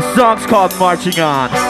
The song's called Marching On.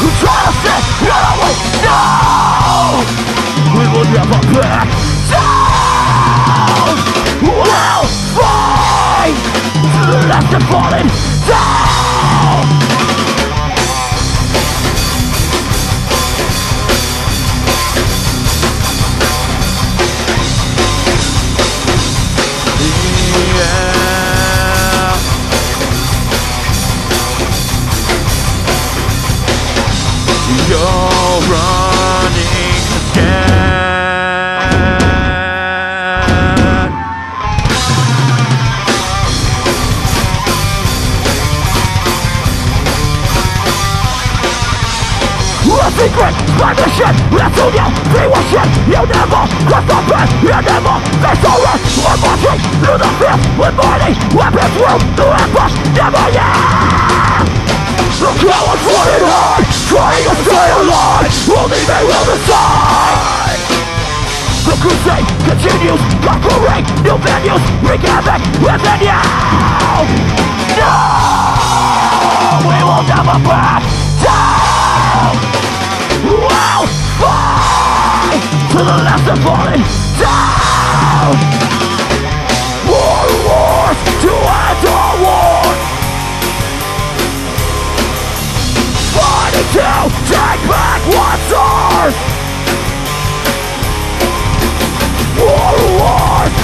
You try to sit. You don't No. We will never back down. We'll fight to the left and falling down. A secret, partnership, let's own you, be what shit You never cross the path, you never face the rest We're marching through the field with mighty weapons Will the weapons never yeah The cowards running hard, trying to stay alive. Only they will decide The crusade continues, conquering fight to the left and falling down. More wars to end our wars Fighting to take back what's ours. More wars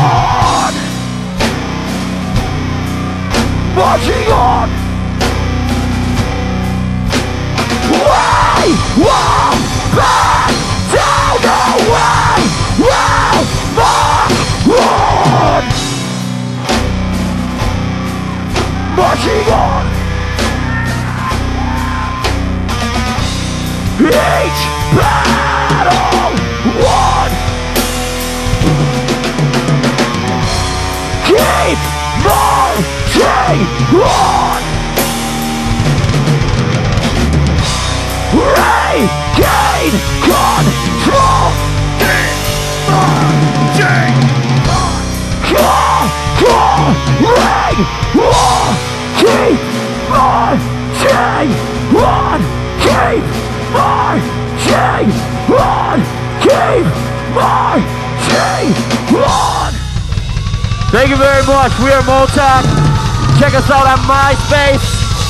Marching on. We won't back down the way. Will march on. Marching on. Each Regain control. Emerging Control. War. Keep marching on. Keep marching on. Keep marching on. Thank you very much. We are Multoc. Check us out on MySpace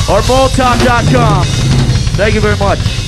or Multoc.com. Thank you very much.